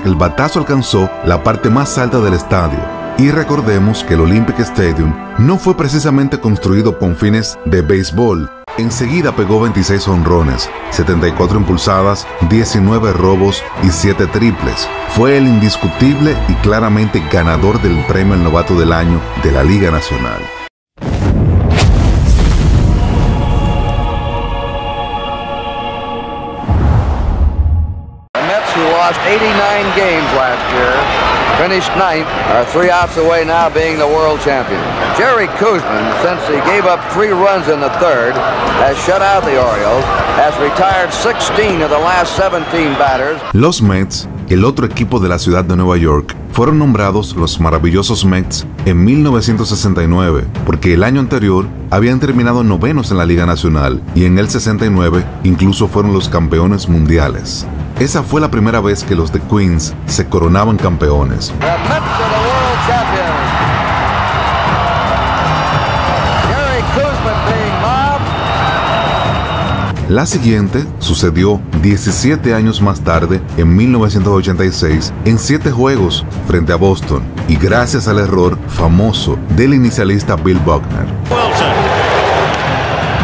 que el batazo alcanzó la parte más alta del estadio. Y recordemos que el Olympic Stadium no fue precisamente construido con fines de béisbol. Enseguida pegó 26 honrones, 74 impulsadas, 19 robos y 7 triples. Fue el indiscutible y claramente ganador del premio al novato del año de la Liga Nacional. Lost 89 games last year, finished ninth, are three outs away now being the world champion. Jerry Kuzman, since he gave up three runs in the third, has shut out the Orioles, has retired 16 of the last 17 batters. Los Mets, el otro equipo de la ciudad de Nueva York, fueron nombrados los maravillosos Mets en 1969 porque el año anterior habían terminado novenos en la Liga Nacional y en el 69 incluso fueron los campeones mundiales. Esa fue la primera vez que los de Queens se coronaban campeones. La siguiente sucedió 17 años más tarde, en 1986, en 7 juegos frente a Boston, y gracias al error famoso del inicialista Bill Buckner. Wilson.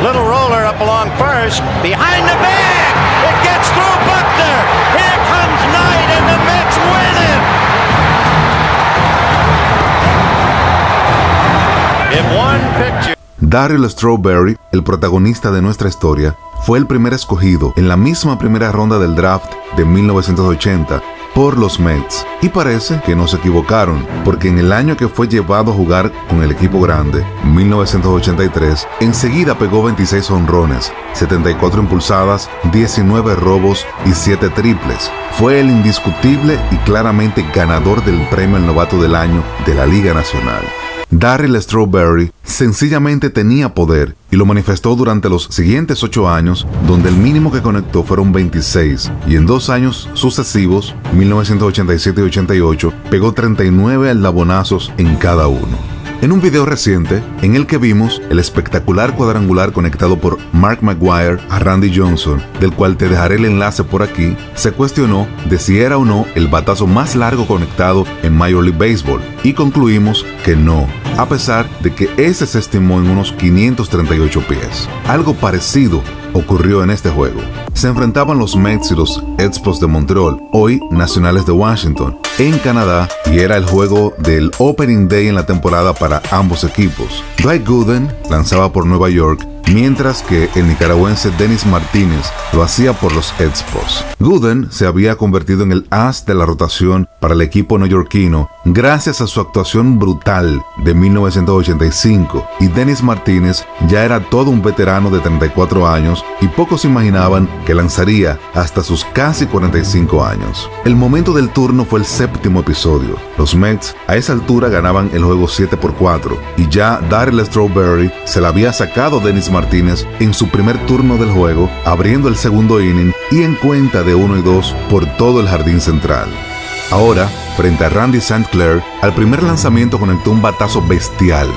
Little roller up along first. Behind the bag. Mets. Daryl Strawberry, el protagonista de nuestra historia, fue el primer escogido en la misma primera ronda del draft de 1980 por los Mets. Y parece que no se equivocaron, porque en el año que fue llevado a jugar con el equipo grande, 1983, enseguida pegó 26 honrones, 74 impulsadas, 19 robos y 7 triples. Fue el indiscutible y claramente ganador del premio al novato del año de la Liga Nacional. Darryl Strawberry sencillamente tenía poder y lo manifestó durante los siguientes ocho años, donde el mínimo que conectó fueron 26, y en dos años sucesivos, 1987 y 88, pegó 39 aldabonazos en cada uno. En un video reciente, en el que vimos el espectacular cuadrangular conectado por Mark Maguire a Randy Johnson, del cual te dejaré el enlace por aquí, se cuestionó de si era o no el batazo más largo conectado en Major League Baseball, y concluimos que no, a pesar de que ese se estimó en unos 538 pies. Algo parecido ocurrió en este juego. Se enfrentaban los Mets y los Expos de Montreal, hoy Nacionales de Washington, en Canadá y era el juego del Opening Day en la temporada para ambos equipos. Dwight Gooden lanzaba por Nueva York mientras que el nicaragüense Denis Martínez lo hacía por los Expos. Gooden se había convertido en el as de la rotación para el equipo neoyorquino gracias a su actuación brutal de 1985 y Denis Martínez ya era todo un veterano de 34 años y pocos imaginaban que lanzaría hasta sus casi 45 años. El momento del turno fue el séptimo episodio. Los Mets a esa altura ganaban el juego 7 por 4 y ya Daryl Strawberry se la había sacado Denis Martínez en su primer turno del juego, abriendo el segundo inning y en cuenta de 1 y 2 por todo el jardín central. Ahora, frente a Randy St. Clair, al primer lanzamiento conectó un batazo bestial.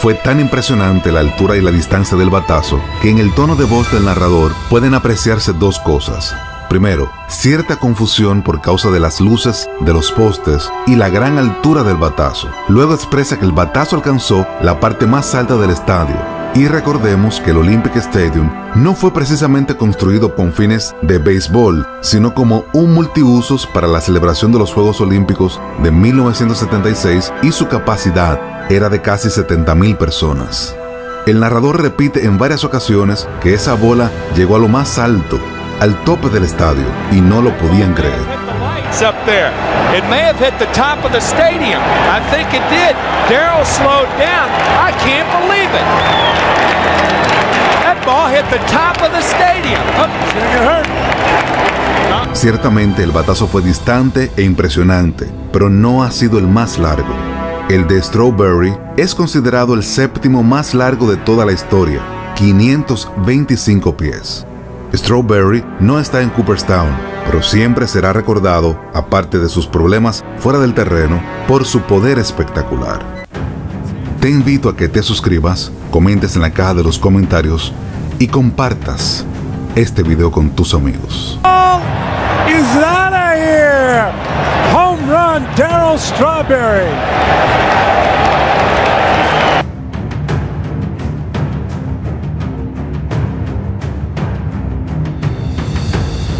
Fue tan impresionante la altura y la distancia del batazo que en el tono de voz del narrador pueden apreciarse dos cosas. Primero, cierta confusión por causa de las luces de los postes y la gran altura del batazo. Luego expresa que el batazo alcanzó la parte más alta del estadio. Y recordemos que el Olympic Stadium no fue precisamente construido con fines de béisbol, sino como un multiusos para la celebración de los Juegos Olímpicos de 1976 y su capacidad era de casi 70.000 personas. El narrador repite en varias ocasiones que esa bola llegó a lo más alto, al tope del estadio, y no lo podían creer. Up there. It may have hit the top of the stadium. I think it did. Daryl slowed down. I can't believe it. That ball hit the top of the stadium. Oh. Ciertamente el batazo fue distante e impresionante, pero no ha sido el más largo. El de Strawberry es considerado el séptimo más largo de toda la historia, 525 pies. Strawberry no está en Cooperstown, pero siempre será recordado, aparte de sus problemas fuera del terreno, por su poder espectacular. Te invito a que te suscribas, comentes en la caja de los comentarios y compartas este video con tus amigos. Is that a here? Home run, Daryl Strawberry.